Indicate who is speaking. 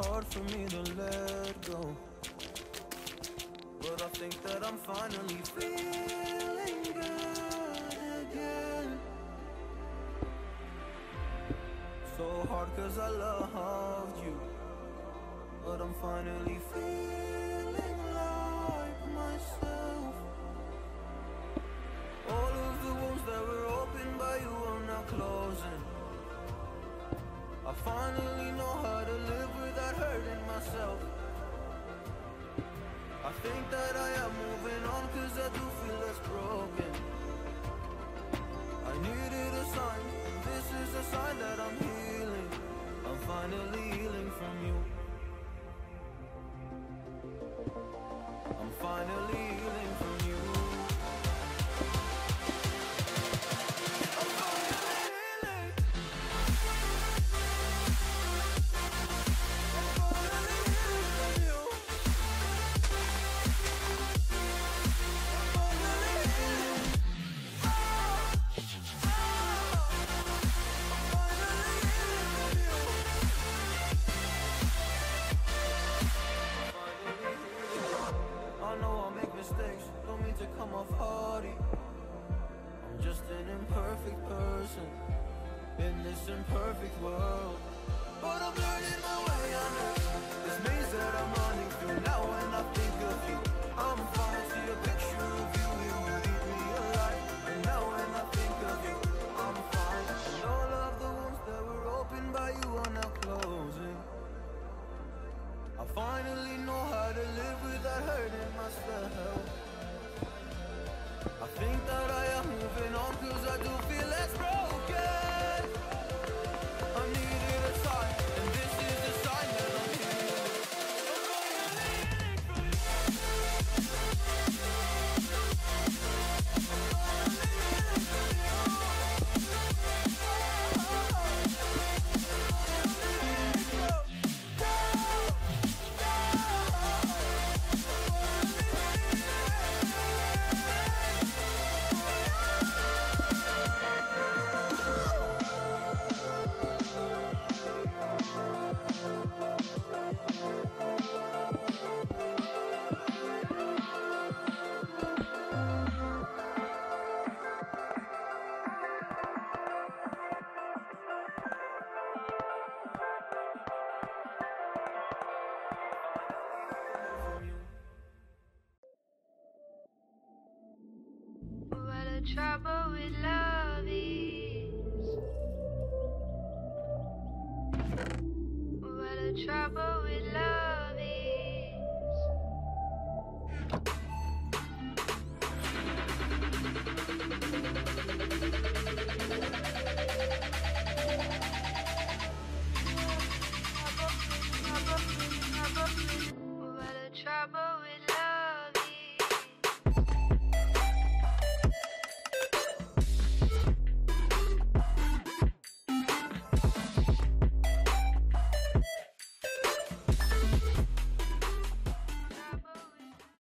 Speaker 1: hard for me to let go. But I think that I'm finally feeling good again. So hard cause I loved you. But I'm finally feeling like myself. All of the wounds that were opened by you are now closing. I finally hurting myself. I think that I am moving on cause I do feel less broken. I needed a sign, this is a sign that I'm healing. I'm finally mistakes, don't mean to come off hardy. I'm just an imperfect person in this imperfect world. But I'm learning my way under this maze that I'm running through. I finally know how to live without hurting myself. I think that I am moving on cause I do feel less broken.